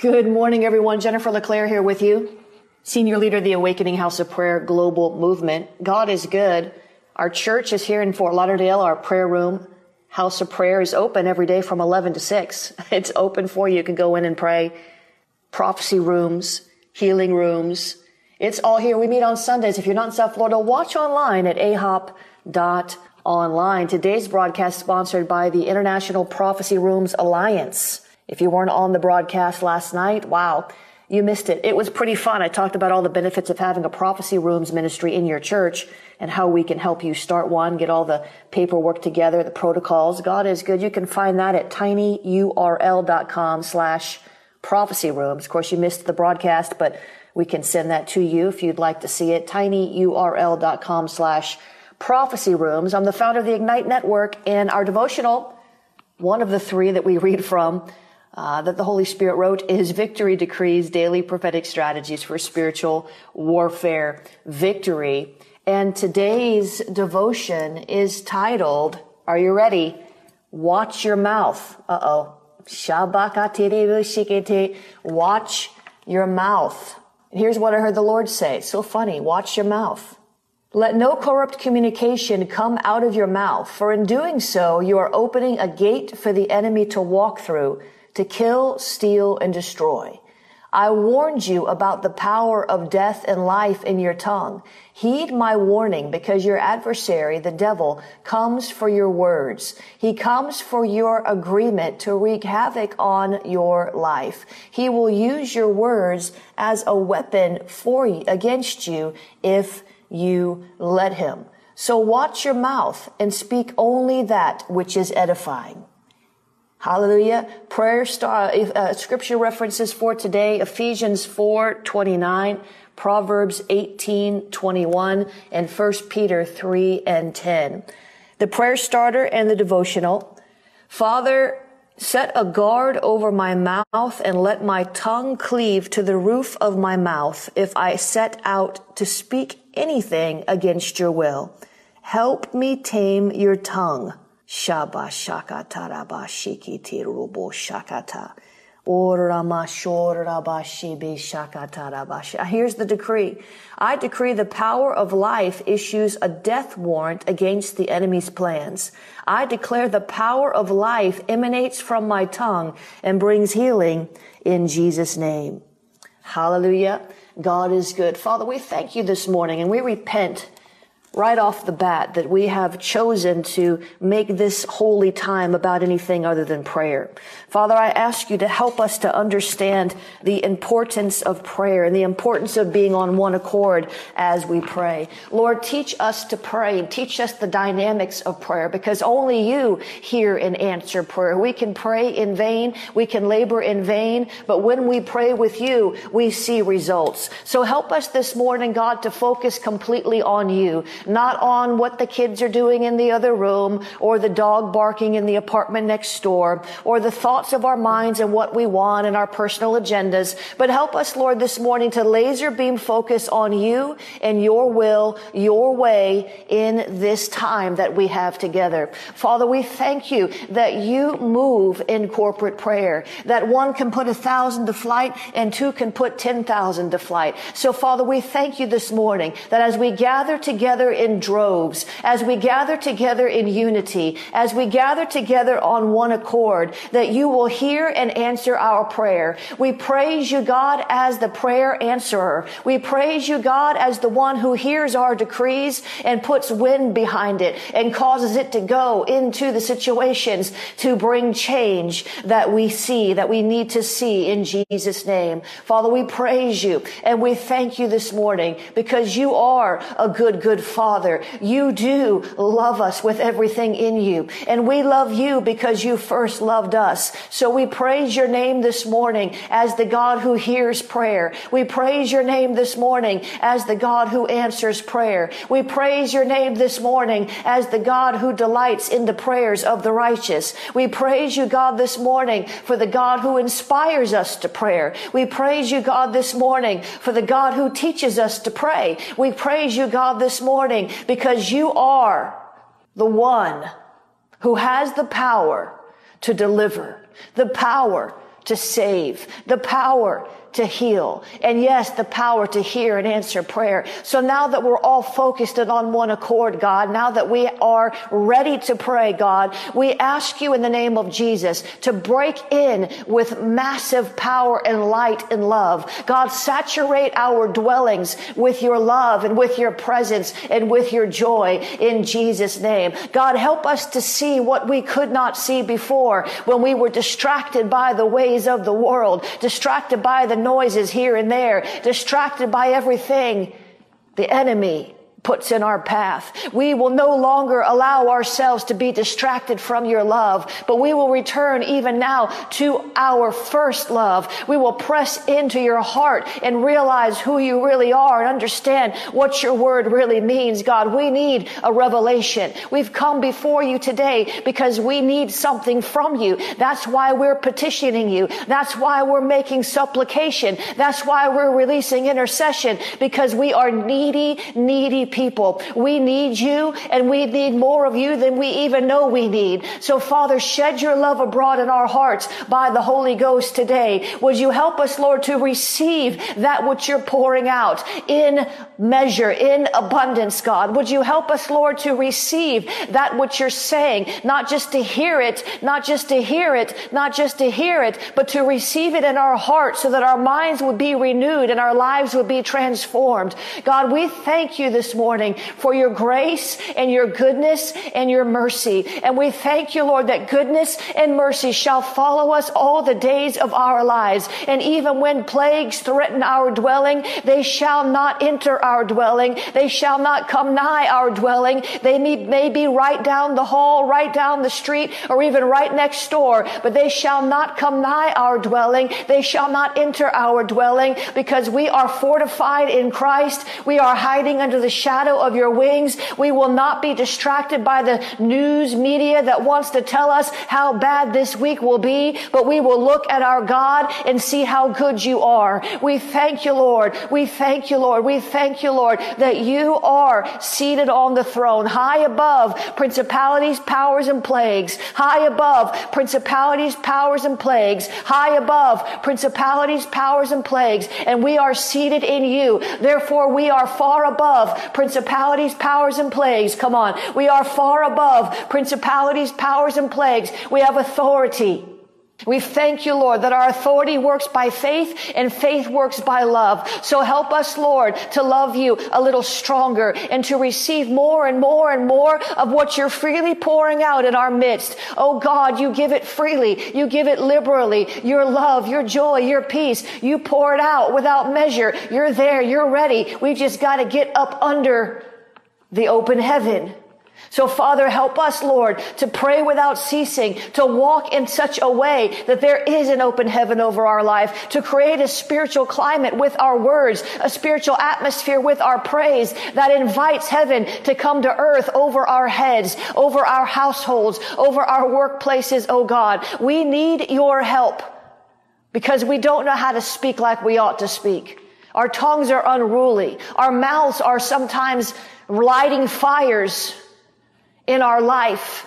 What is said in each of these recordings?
Good morning, everyone. Jennifer LeClaire here with you, Senior Leader of the Awakening House of Prayer Global Movement. God is good. Our church is here in Fort Lauderdale. Our prayer room, House of Prayer, is open every day from 11 to 6. It's open for you. You can go in and pray. Prophecy rooms, healing rooms. It's all here. We meet on Sundays. If you're not in South Florida, watch online at ahop.online. Today's broadcast sponsored by the International Prophecy Rooms Alliance. If you weren't on the broadcast last night, wow, you missed it. It was pretty fun. I talked about all the benefits of having a prophecy rooms ministry in your church and how we can help you start one, get all the paperwork together, the protocols. God is good. You can find that at tinyurl.com slash prophecy rooms. Of course, you missed the broadcast, but we can send that to you if you'd like to see it. tinyurl.com slash prophecy rooms. I'm the founder of the Ignite Network and our devotional, one of the three that we read from, uh, that the Holy Spirit wrote is Victory Decrees, Daily Prophetic Strategies for Spiritual Warfare Victory. And today's devotion is titled, are you ready? Watch your mouth. Uh-oh. Watch your mouth. Here's what I heard the Lord say. So funny. Watch your mouth. Let no corrupt communication come out of your mouth, for in doing so, you are opening a gate for the enemy to walk through to kill, steal, and destroy. I warned you about the power of death and life in your tongue. Heed my warning because your adversary, the devil, comes for your words. He comes for your agreement to wreak havoc on your life. He will use your words as a weapon for you, against you if you let him. So watch your mouth and speak only that which is edifying. Hallelujah. Prayer star, uh, scripture references for today, Ephesians 4, 29, Proverbs 18, 21, and 1 Peter 3 and 10. The prayer starter and the devotional. Father, set a guard over my mouth and let my tongue cleave to the roof of my mouth if I set out to speak anything against your will. Help me tame your tongue Shaba shakata raba shikiti rubo shakata. Ah, here's the decree. I decree the power of life issues a death warrant against the enemy's plans. I declare the power of life emanates from my tongue and brings healing in Jesus' name. Hallelujah. God is good. Father, we thank you this morning and we repent right off the bat that we have chosen to make this holy time about anything other than prayer. Father, I ask you to help us to understand the importance of prayer and the importance of being on one accord as we pray. Lord, teach us to pray. Teach us the dynamics of prayer because only you hear and answer prayer. We can pray in vain. We can labor in vain. But when we pray with you, we see results. So help us this morning, God, to focus completely on you not on what the kids are doing in the other room or the dog barking in the apartment next door or the thoughts of our minds and what we want and our personal agendas. But help us, Lord, this morning to laser beam focus on you and your will, your way in this time that we have together. Father, we thank you that you move in corporate prayer, that one can put a thousand to flight and two can put 10,000 to flight. So Father, we thank you this morning that as we gather together in droves, as we gather together in unity, as we gather together on one accord, that you will hear and answer our prayer. We praise you, God, as the prayer answerer. We praise you, God, as the one who hears our decrees and puts wind behind it and causes it to go into the situations to bring change that we see, that we need to see in Jesus' name. Father, we praise you and we thank you this morning because you are a good, good Father Father, you do love us with everything in you. And we love you because you first loved us. So we praise your name this morning as the God who hears prayer. We praise your name this morning as the God who answers prayer. We praise your name this morning as the God who delights in the prayers of the righteous. We praise you, God, this morning for the God who inspires us to prayer. We praise you, God, this morning for the God who teaches us to pray. We praise you, God, this morning morning because you are the one who has the power to deliver, the power to save, the power to heal. And yes, the power to hear and answer prayer. So now that we're all focused and on one accord, God, now that we are ready to pray, God, we ask you in the name of Jesus to break in with massive power and light and love. God, saturate our dwellings with your love and with your presence and with your joy in Jesus' name. God, help us to see what we could not see before when we were distracted by the ways of the world, distracted by the noises here and there, distracted by everything. The enemy puts in our path. We will no longer allow ourselves to be distracted from your love, but we will return even now to our first love. We will press into your heart and realize who you really are and understand what your word really means. God, we need a revelation. We've come before you today because we need something from you. That's why we're petitioning you. That's why we're making supplication. That's why we're releasing intercession because we are needy, needy people. We need you and we need more of you than we even know we need. So Father, shed your love abroad in our hearts by the Holy Ghost today. Would you help us, Lord, to receive that which you're pouring out in measure, in abundance, God? Would you help us, Lord, to receive that which you're saying, not just to hear it, not just to hear it, not just to hear it, but to receive it in our hearts so that our minds would be renewed and our lives would be transformed. God, we thank you this morning for your grace and your goodness and your mercy. And we thank you, Lord, that goodness and mercy shall follow us all the days of our lives. And even when plagues threaten our dwelling, they shall not enter our dwelling. They shall not come nigh our dwelling. They may, may be right down the hall, right down the street, or even right next door, but they shall not come nigh our dwelling. They shall not enter our dwelling because we are fortified in Christ. We are hiding under the shadow shadow of your wings. We will not be distracted by the news media that wants to tell us how bad this week will be, but we will look at our God and see how good you are. We thank you, Lord. We thank you, Lord. We thank you, Lord, that you are seated on the throne, high above principalities, powers, and plagues, high above principalities, powers, and plagues, high above principalities, powers, and plagues, and we are seated in you. Therefore, we are far above principalities, powers, and plagues. Come on. We are far above principalities, powers, and plagues. We have authority. We thank you, Lord, that our authority works by faith and faith works by love. So help us, Lord, to love you a little stronger and to receive more and more and more of what you're freely pouring out in our midst. Oh God, you give it freely. You give it liberally. Your love, your joy, your peace. You pour it out without measure. You're there. You're ready. We've just got to get up under the open heaven. So Father, help us, Lord, to pray without ceasing, to walk in such a way that there is an open heaven over our life, to create a spiritual climate with our words, a spiritual atmosphere with our praise that invites heaven to come to earth over our heads, over our households, over our workplaces, oh God. We need your help because we don't know how to speak like we ought to speak. Our tongues are unruly. Our mouths are sometimes lighting fires in our life.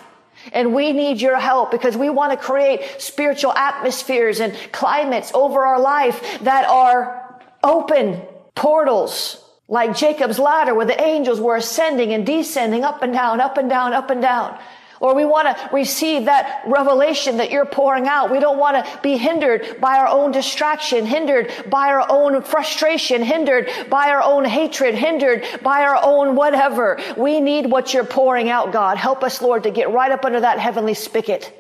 And we need your help because we want to create spiritual atmospheres and climates over our life that are open portals like Jacob's ladder where the angels were ascending and descending up and down, up and down, up and down or we want to receive that revelation that you're pouring out. We don't want to be hindered by our own distraction, hindered by our own frustration, hindered by our own hatred, hindered by our own whatever. We need what you're pouring out, God. Help us, Lord, to get right up under that heavenly spigot.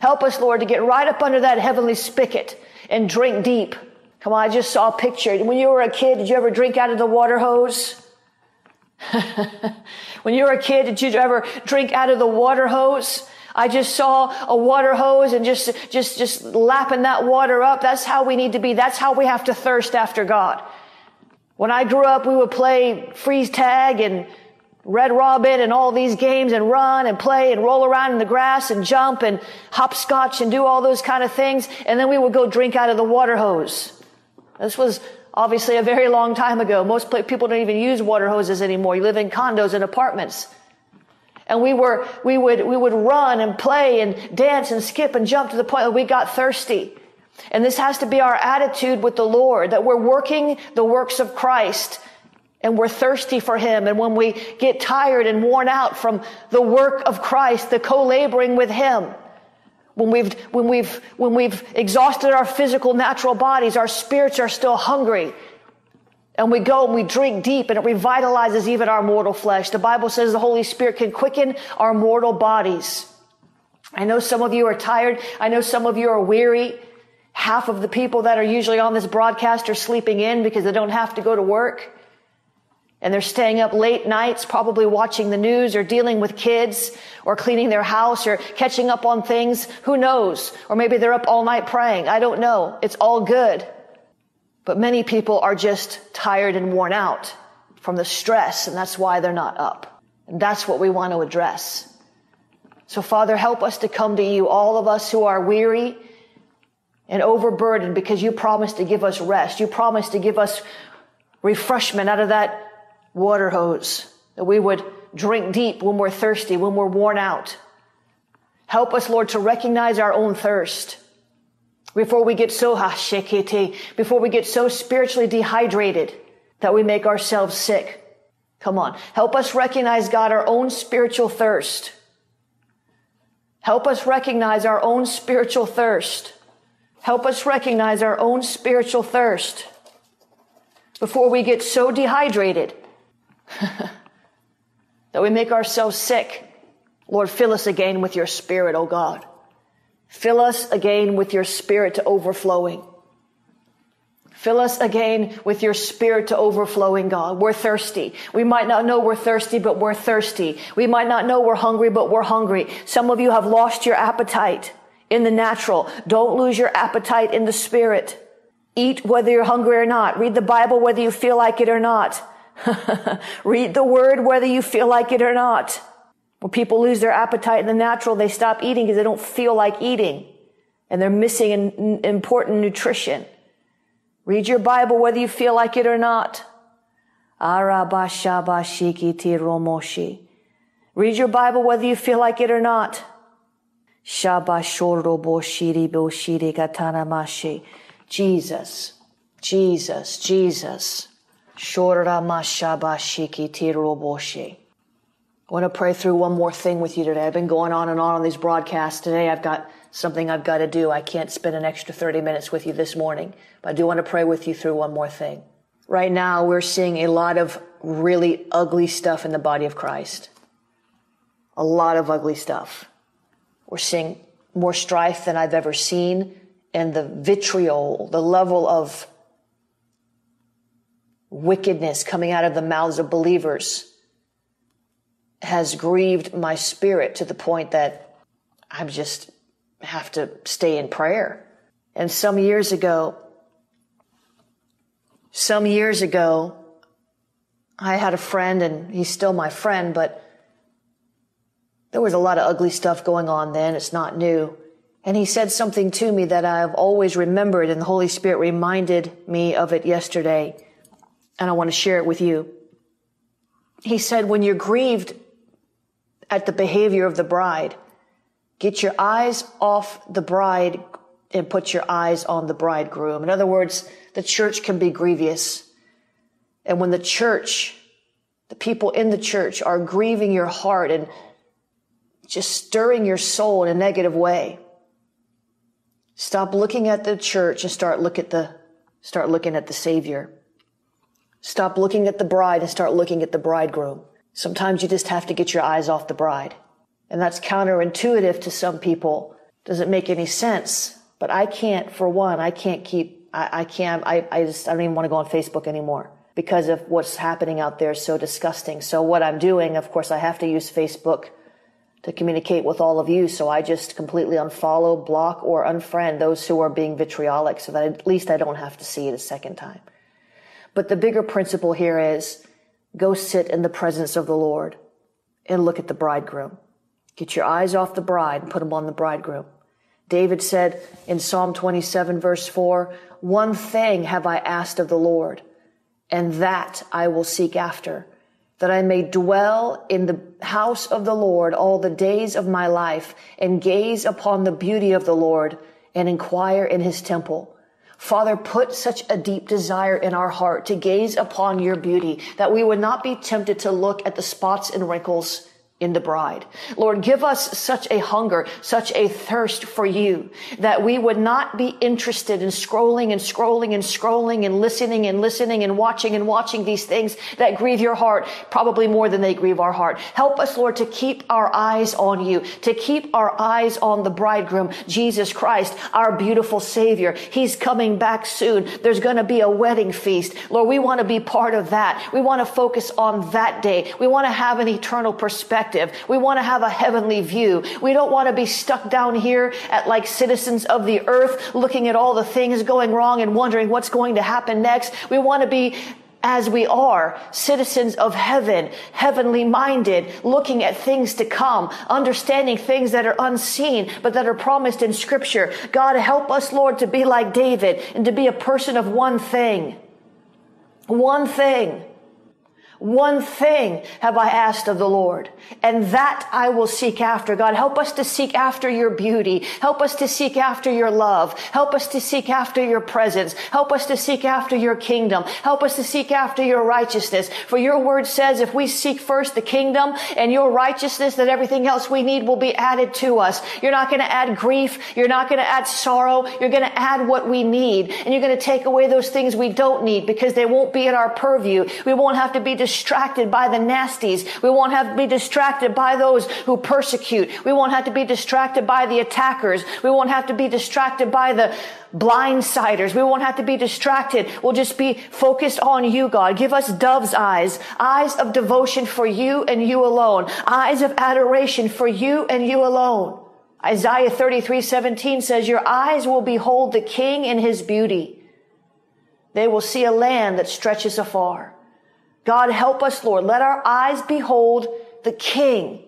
Help us, Lord, to get right up under that heavenly spigot and drink deep. Come on, I just saw a picture. When you were a kid, did you ever drink out of the water hose? when you were a kid, did you ever drink out of the water hose? I just saw a water hose and just, just, just lapping that water up. That's how we need to be. That's how we have to thirst after God. When I grew up, we would play freeze tag and red robin and all these games and run and play and roll around in the grass and jump and hopscotch and do all those kind of things. And then we would go drink out of the water hose. This was Obviously, a very long time ago. Most people don't even use water hoses anymore. You live in condos and apartments. And we were, we would, we would run and play and dance and skip and jump to the point that we got thirsty. And this has to be our attitude with the Lord, that we're working the works of Christ and we're thirsty for Him. And when we get tired and worn out from the work of Christ, the co-laboring with Him, when we've, when we've, when we've exhausted our physical natural bodies, our spirits are still hungry. And we go and we drink deep and it revitalizes even our mortal flesh. The Bible says the Holy Spirit can quicken our mortal bodies. I know some of you are tired. I know some of you are weary. Half of the people that are usually on this broadcast are sleeping in because they don't have to go to work. And they're staying up late nights, probably watching the news or dealing with kids or cleaning their house or catching up on things. Who knows? Or maybe they're up all night praying. I don't know. It's all good. But many people are just tired and worn out from the stress and that's why they're not up. And that's what we want to address. So Father, help us to come to you, all of us who are weary and overburdened because you promised to give us rest. You promised to give us refreshment out of that water hose that we would drink deep when we're thirsty, when we're worn out. Help us, Lord, to recognize our own thirst before we get so hashekete, before we get so spiritually dehydrated that we make ourselves sick. Come on. Help us recognize, God, our own spiritual thirst. Help us recognize our own spiritual thirst. Help us recognize our own spiritual thirst before we get so dehydrated that we make ourselves sick. Lord, fill us again with your spirit, O God. Fill us again with your spirit to overflowing. Fill us again with your spirit to overflowing, God. We're thirsty. We might not know we're thirsty, but we're thirsty. We might not know we're hungry, but we're hungry. Some of you have lost your appetite in the natural. Don't lose your appetite in the spirit. Eat whether you're hungry or not. Read the Bible whether you feel like it or not. Read the word whether you feel like it or not. When people lose their appetite in the natural, they stop eating because they don't feel like eating and they're missing an important nutrition. Read your Bible whether you feel like it or not. Read your Bible whether you feel like it or not. Jesus, Jesus, Jesus. I want to pray through one more thing with you today. I've been going on and on on these broadcasts. Today I've got something I've got to do. I can't spend an extra 30 minutes with you this morning, but I do want to pray with you through one more thing. Right now we're seeing a lot of really ugly stuff in the body of Christ. A lot of ugly stuff. We're seeing more strife than I've ever seen and the vitriol, the level of wickedness coming out of the mouths of believers has grieved my spirit to the point that I just have to stay in prayer. And some years ago, some years ago, I had a friend and he's still my friend, but there was a lot of ugly stuff going on then. It's not new. And he said something to me that I've always remembered, and the Holy Spirit reminded me of it yesterday. And I want to share it with you. He said, when you're grieved at the behavior of the bride, get your eyes off the bride and put your eyes on the bridegroom. In other words, the church can be grievous. And when the church, the people in the church are grieving your heart and just stirring your soul in a negative way, Stop looking at the church and start look at the, start looking at the Savior. Stop looking at the bride and start looking at the bridegroom. Sometimes you just have to get your eyes off the bride. And that's counterintuitive to some people. Doesn't make any sense. But I can't, for one, I can't keep, I, I can't, I, I just, I don't even want to go on Facebook anymore because of what's happening out there is so disgusting. So what I'm doing, of course, I have to use Facebook to communicate with all of you. So I just completely unfollow, block, or unfriend those who are being vitriolic so that at least I don't have to see it a second time. But the bigger principle here is go sit in the presence of the Lord and look at the bridegroom. Get your eyes off the bride and put them on the bridegroom. David said in Psalm 27 verse 4, one thing have I asked of the Lord, and that I will seek after that I may dwell in the house of the Lord all the days of my life and gaze upon the beauty of the Lord and inquire in his temple. Father, put such a deep desire in our heart to gaze upon your beauty that we would not be tempted to look at the spots and wrinkles in the bride. Lord, give us such a hunger, such a thirst for you that we would not be interested in scrolling and scrolling and scrolling and listening and listening and watching and watching these things that grieve your heart, probably more than they grieve our heart. Help us, Lord, to keep our eyes on you, to keep our eyes on the bridegroom, Jesus Christ, our beautiful savior. He's coming back soon. There's going to be a wedding feast. Lord, we want to be part of that. We want to focus on that day. We want to have an eternal perspective perspective. We want to have a heavenly view. We don't want to be stuck down here at like citizens of the earth looking at all the things going wrong and wondering what's going to happen next. We want to be as we are citizens of heaven, heavenly minded, looking at things to come, understanding things that are unseen, but that are promised in scripture. God help us, Lord, to be like David and to be a person of one thing. One thing. One thing have I asked of the Lord, and that I will seek after. God, help us to seek after your beauty. Help us to seek after your love. Help us to seek after your presence. Help us to seek after your kingdom. Help us to seek after your righteousness. For your word says if we seek first the kingdom and your righteousness, that everything else we need will be added to us. You're not going to add grief. You're not going to add sorrow. You're going to add what we need. And you're going to take away those things we don't need because they won't be in our purview. We won't have to be distracted by the nasties. We won't have to be distracted by those who persecute. We won't have to be distracted by the attackers. We won't have to be distracted by the blindsiders. We won't have to be distracted. We'll just be focused on you, God. Give us dove's eyes, eyes of devotion for you and you alone, eyes of adoration for you and you alone. Isaiah 33, 17 says, your eyes will behold the king in his beauty. They will see a land that stretches afar. God help us, Lord. Let our eyes behold the King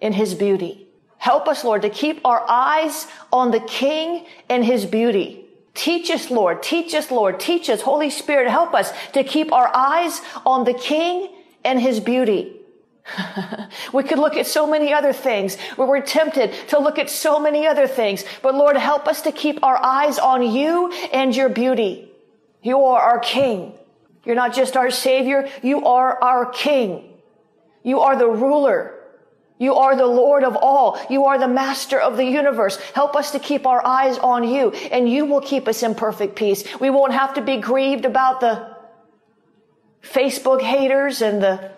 in his beauty. Help us, Lord, to keep our eyes on the King and his beauty. Teach us, Lord. Teach us, Lord. Teach us. Holy Spirit, help us to keep our eyes on the King and his beauty. we could look at so many other things. We were tempted to look at so many other things. But Lord, help us to keep our eyes on you and your beauty. You are our King. You're not just our Savior, you are our King. You are the ruler. You are the Lord of all. You are the master of the universe. Help us to keep our eyes on you and you will keep us in perfect peace. We won't have to be grieved about the Facebook haters and the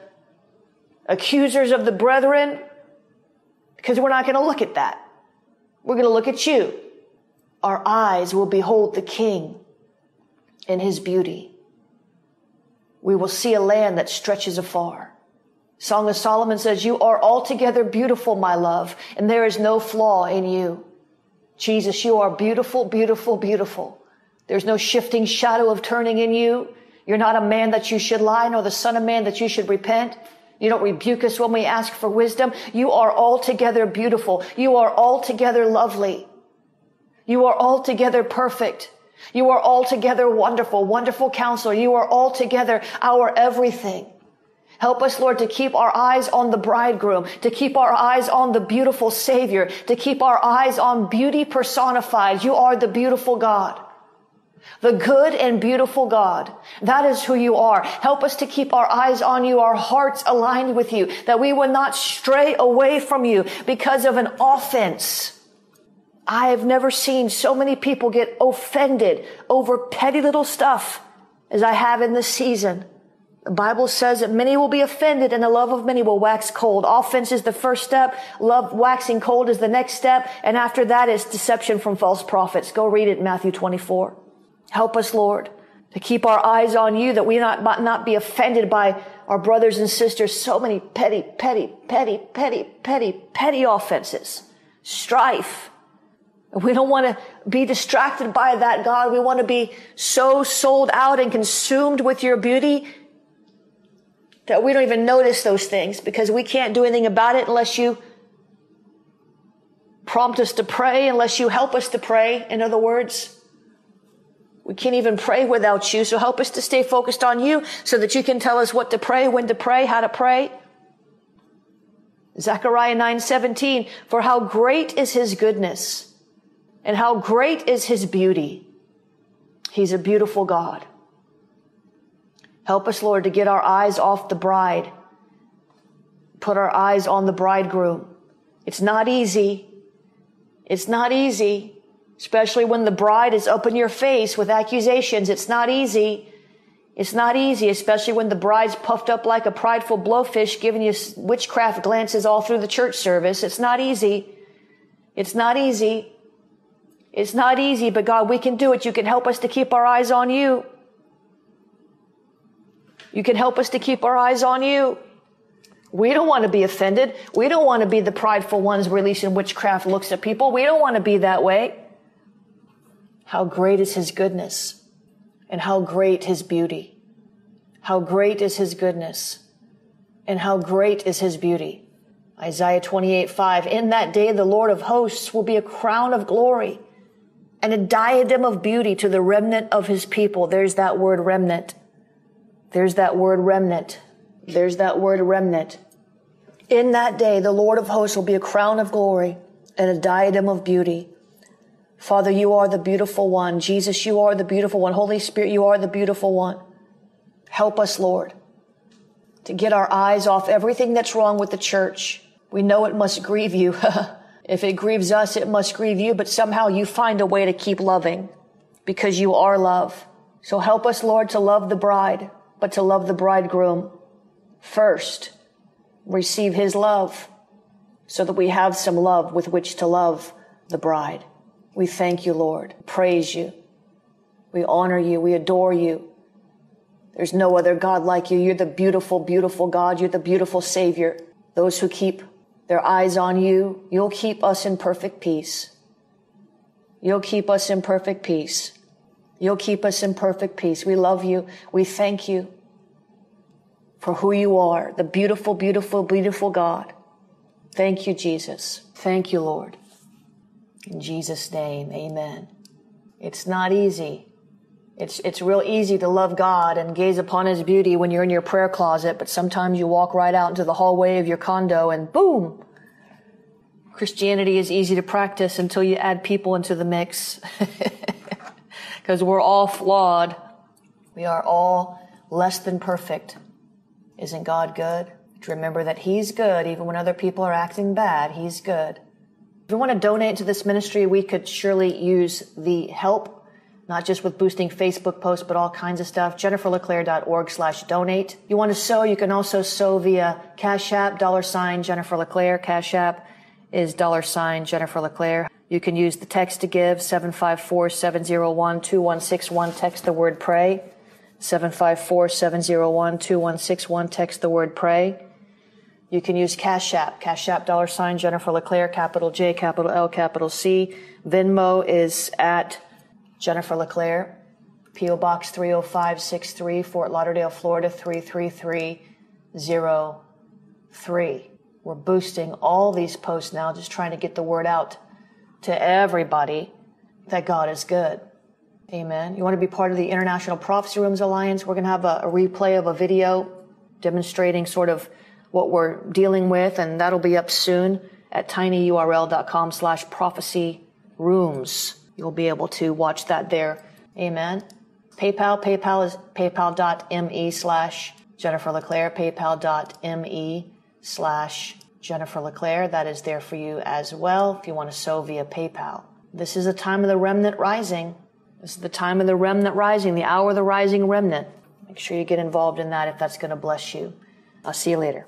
accusers of the brethren because we're not going to look at that. We're going to look at you. Our eyes will behold the King in his beauty we will see a land that stretches afar. Song of Solomon says, you are altogether beautiful, my love, and there is no flaw in you. Jesus, you are beautiful, beautiful, beautiful. There's no shifting shadow of turning in you. You're not a man that you should lie, nor the son of man that you should repent. You don't rebuke us when we ask for wisdom. You are altogether beautiful. You are altogether lovely. You are altogether perfect. You are altogether wonderful, wonderful counselor. You are altogether our everything. Help us, Lord, to keep our eyes on the bridegroom, to keep our eyes on the beautiful savior, to keep our eyes on beauty personified. You are the beautiful God. The good and beautiful God. That is who you are. Help us to keep our eyes on you, our hearts aligned with you, that we would not stray away from you because of an offense I have never seen so many people get offended over petty little stuff as I have in this season. The Bible says that many will be offended and the love of many will wax cold. Offense is the first step. Love waxing cold is the next step. And after that is deception from false prophets. Go read it in Matthew 24. Help us, Lord, to keep our eyes on you that we not, not be offended by our brothers and sisters. So many petty, petty, petty, petty, petty, petty offenses. Strife we don't want to be distracted by that, God. We want to be so sold out and consumed with your beauty that we don't even notice those things because we can't do anything about it unless you prompt us to pray, unless you help us to pray. In other words, we can't even pray without you. So help us to stay focused on you so that you can tell us what to pray, when to pray, how to pray. Zechariah 9:17 for how great is his goodness And how great is his beauty. He's a beautiful God. Help us, Lord, to get our eyes off the bride. Put our eyes on the bridegroom. It's not easy. It's not easy, especially when the bride is up in your face with accusations. It's not easy. It's not easy, especially when the bride's puffed up like a prideful blowfish giving you witchcraft glances all through the church service. It's not easy. It's not easy. It's not easy, but God, we can do it. You can help us to keep our eyes on you. You can help us to keep our eyes on you. We don't want to be offended. We don't want to be the prideful ones releasing witchcraft looks at people. We don't want to be that way. How great is his goodness and how great his beauty. How great is his goodness and how great is his beauty. Isaiah 28, 5. In that day, the Lord of hosts will be a crown of glory and a diadem of beauty to the remnant of his people. There's that word remnant. There's that word remnant. There's that word remnant. In that day, the Lord of hosts will be a crown of glory and a diadem of beauty. Father, you are the beautiful one. Jesus, you are the beautiful one. Holy Spirit, you are the beautiful one. Help us, Lord, to get our eyes off everything that's wrong with the church. We know it must grieve you. if it grieves us, it must grieve you, but somehow you find a way to keep loving because you are love. So help us, Lord, to love the bride, but to love the bridegroom first. Receive his love so that we have some love with which to love the bride. We thank you, Lord. Praise you. We honor you. We adore you. There's no other God like you. You're the beautiful, beautiful God. You're the beautiful Savior. Those who keep their eyes on you, you'll keep us in perfect peace. You'll keep us in perfect peace. You'll keep us in perfect peace. We love you. We thank you for who you are, the beautiful, beautiful, beautiful God. Thank you, Jesus. Thank you, Lord. In Jesus' name, amen. It's not easy. It's, it's real easy to love God and gaze upon His beauty when you're in your prayer closet, but sometimes you walk right out into the hallway of your condo and boom! Christianity is easy to practice until you add people into the mix. Because we're all flawed. We are all less than perfect. Isn't God good? To remember that He's good even when other people are acting bad. He's good. If you want to donate to this ministry, we could surely use the help, not just with boosting Facebook posts, but all kinds of stuff. JenniferLeClaire.org slash donate. You want to sow, you can also sow via Cash App, dollar sign Jennifer LeClaire. Cash App is dollar sign Jennifer LeClaire. You can use the text to give, 754-701-2161. Text the word pray. 754-701-2161. Text the word pray. You can use Cash App, Cash App dollar sign Jennifer LeClaire, capital J, capital L, capital C. Venmo is at Jennifer LeClaire. P.O. Box 30563, Fort Lauderdale, Florida 33303. We're boosting all these posts now, just trying to get the word out to everybody that God is good. Amen. You want to be part of the International Prophecy Rooms Alliance? We're going to have a, a replay of a video demonstrating sort of what we're dealing with, and that'll be up soon at tinyurl.com slash prophecy rooms. You'll be able to watch that there. Amen. PayPal, PayPal is paypal.me slash Jennifer LeClaire, paypal.me slash Jennifer LeClaire. That is there for you as well if you want to sow via PayPal. This is the time of the remnant rising. This is the time of the remnant rising, the hour of the rising remnant. Make sure you get involved in that if that's going to bless you. I'll see you later.